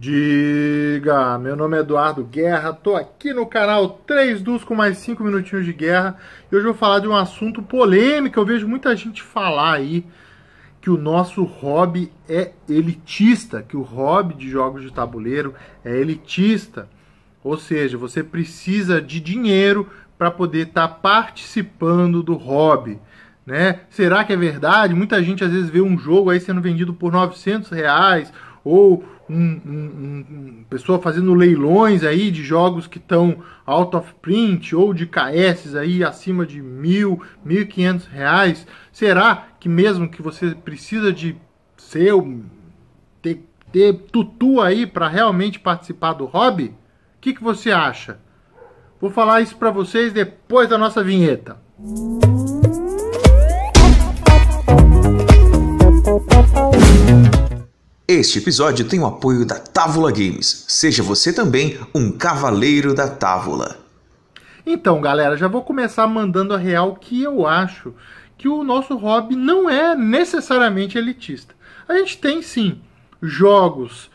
Diga, meu nome é Eduardo Guerra, tô aqui no canal 3 Dus com mais 5 minutinhos de guerra e hoje eu vou falar de um assunto polêmico. Eu vejo muita gente falar aí que o nosso hobby é elitista, que o hobby de jogos de tabuleiro é elitista. Ou seja, você precisa de dinheiro para poder estar tá participando do hobby. Né? Será que é verdade? Muita gente às vezes vê um jogo aí sendo vendido por 900 reais ou um, um, um, pessoa fazendo leilões aí de jogos que estão out of print ou de KS aí acima de mil, mil e quinhentos reais. Será que mesmo que você precisa de ser ter, ter tutu aí para realmente participar do hobby? O que, que você acha? Vou falar isso para vocês depois da nossa vinheta. Este episódio tem o apoio da Távola Games. Seja você também um cavaleiro da Távola. Então, galera, já vou começar mandando a real que eu acho que o nosso hobby não é necessariamente elitista. A gente tem sim jogos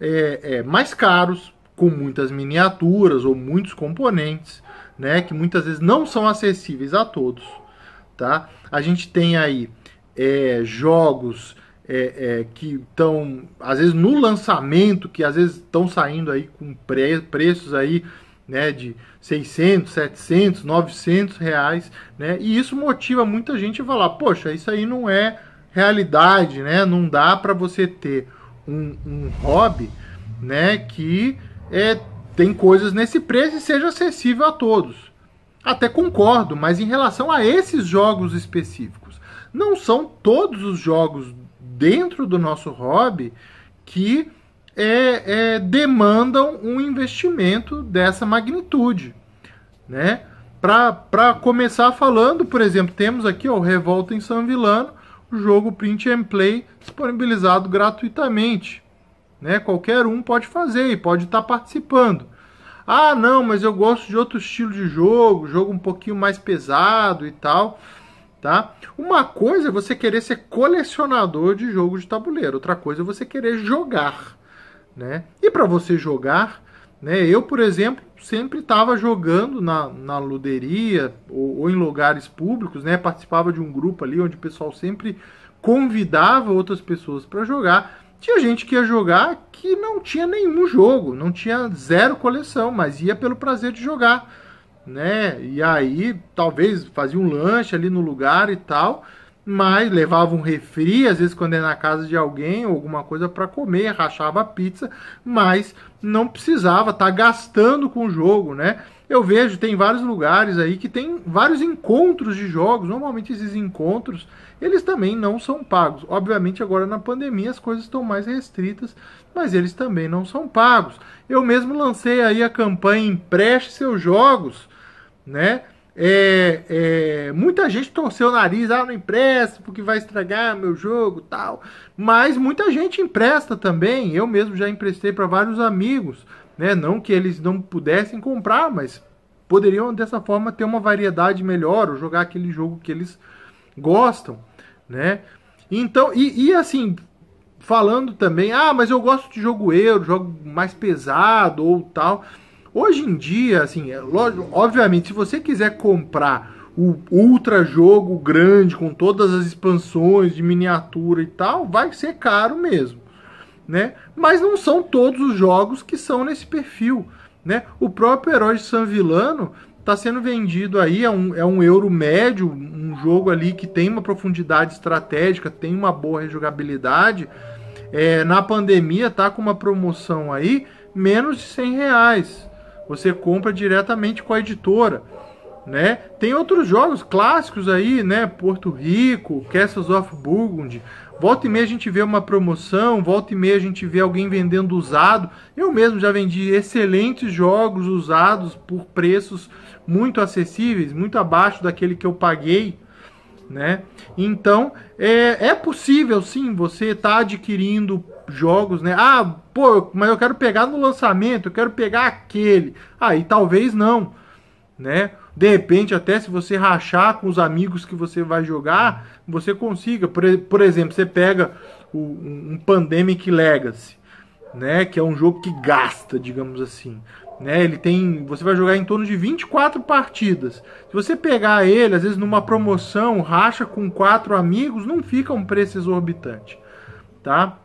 é, é, mais caros, com muitas miniaturas ou muitos componentes, né, que muitas vezes não são acessíveis a todos. Tá? A gente tem aí é, jogos é, é, que estão, às vezes, no lançamento, que às vezes estão saindo aí com pre preços aí, né, de 600, 700, 900 reais, né, e isso motiva muita gente a falar, poxa, isso aí não é realidade, né, não dá para você ter um, um hobby, né, que é, tem coisas nesse preço e seja acessível a todos. Até concordo, mas em relação a esses jogos específicos, não são todos os jogos dentro do nosso hobby que é, é, demandam um investimento dessa magnitude, né? Para começar falando, por exemplo, temos aqui ó, o Revolta em São Vilano, o jogo Print and Play disponibilizado gratuitamente. Né? Qualquer um pode fazer e pode estar tá participando. Ah, não, mas eu gosto de outro estilo de jogo, jogo um pouquinho mais pesado e tal tá? Uma coisa é você querer ser colecionador de jogos de tabuleiro, outra coisa é você querer jogar, né? E para você jogar, né? Eu, por exemplo, sempre estava jogando na, na luderia ou, ou, em lugares públicos, né? Participava de um grupo ali onde o pessoal sempre convidava outras pessoas para jogar. Tinha gente que ia jogar que não tinha nenhum jogo, não tinha zero coleção, mas ia pelo prazer de jogar né? E aí talvez fazia um lanche ali no lugar e tal, mas levava um refri, às vezes quando é na casa de alguém, alguma coisa para comer, rachava a pizza, mas não precisava estar tá gastando com o jogo, né? Eu vejo, tem vários lugares aí que tem vários encontros de jogos. Normalmente esses encontros, eles também não são pagos. Obviamente agora na pandemia as coisas estão mais restritas, mas eles também não são pagos. Eu mesmo lancei aí a campanha Empreste seus jogos, né? É, é, muita gente torceu o nariz, ah, não empresta porque vai estragar meu jogo tal. Mas muita gente empresta também. Eu mesmo já emprestei para vários amigos, né? Não que eles não pudessem comprar, mas poderiam dessa forma ter uma variedade melhor ou jogar aquele jogo que eles gostam, né? Então, e, e assim, falando também, ah, mas eu gosto de jogo euro, jogo mais pesado ou tal. Hoje em dia, assim, é obviamente, se você quiser comprar o ultra jogo grande com todas as expansões de miniatura e tal, vai ser caro mesmo, né? Mas não são todos os jogos que são nesse perfil, né? O próprio Herói de San Vilano está sendo vendido aí, é um, é um euro médio, um jogo ali que tem uma profundidade estratégica, tem uma boa rejogabilidade. É, na pandemia tá com uma promoção aí, menos de 100 reais você compra diretamente com a editora. Né? Tem outros jogos clássicos aí, né? Porto Rico, Castles of Burgundy. Volta e meia a gente vê uma promoção, volta e meia a gente vê alguém vendendo usado. Eu mesmo já vendi excelentes jogos usados por preços muito acessíveis, muito abaixo daquele que eu paguei. Né? Então é, é possível sim você estar tá adquirindo jogos, né? Ah, pô, mas eu quero pegar no lançamento, eu quero pegar aquele. Aí talvez não, né? De repente, até se você rachar com os amigos que você vai jogar, você consiga. Por, por exemplo, você pega o, um Pandemic Legacy, né? Que é um jogo que gasta, digamos assim. Né, ele tem. Você vai jogar em torno de 24 partidas. Se você pegar ele, às vezes numa promoção, racha com quatro amigos, não fica um preço exorbitante. Tá?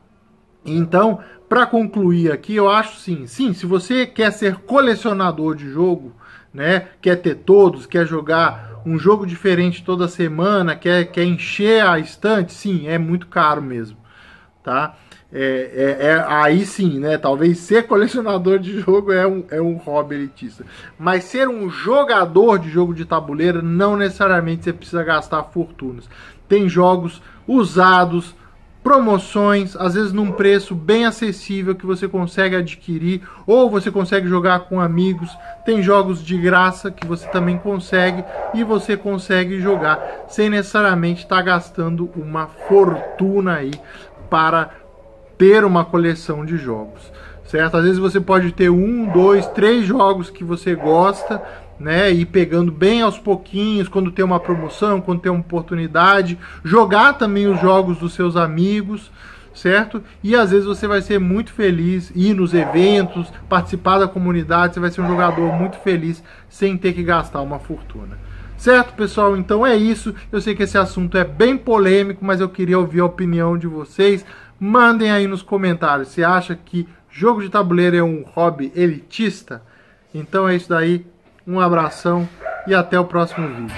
Então, para concluir aqui, eu acho sim, sim, se você quer ser colecionador de jogo, né, quer ter todos, quer jogar um jogo diferente toda semana, quer, quer encher a estante, sim, é muito caro mesmo, tá? É, é, é, aí sim, né? Talvez ser colecionador de jogo é um, é um hobby elitista. Mas ser um jogador de jogo de tabuleiro, não necessariamente você precisa gastar fortunas. Tem jogos usados, promoções, às vezes num preço bem acessível que você consegue adquirir ou você consegue jogar com amigos. Tem jogos de graça que você também consegue e você consegue jogar sem necessariamente estar tá gastando uma fortuna aí para ter uma coleção de jogos. Certo? Às vezes você pode ter um, dois, três jogos que você gosta né? E pegando bem aos pouquinhos, quando tem uma promoção, quando tem uma oportunidade, jogar também os jogos dos seus amigos, certo? E às vezes você vai ser muito feliz, ir nos eventos, participar da comunidade, você vai ser um jogador muito feliz sem ter que gastar uma fortuna. Certo, pessoal? Então é isso. Eu sei que esse assunto é bem polêmico, mas eu queria ouvir a opinião de vocês. Mandem aí nos comentários. Você acha que jogo de tabuleiro é um hobby elitista? Então é isso daí. Um abração e até o próximo vídeo.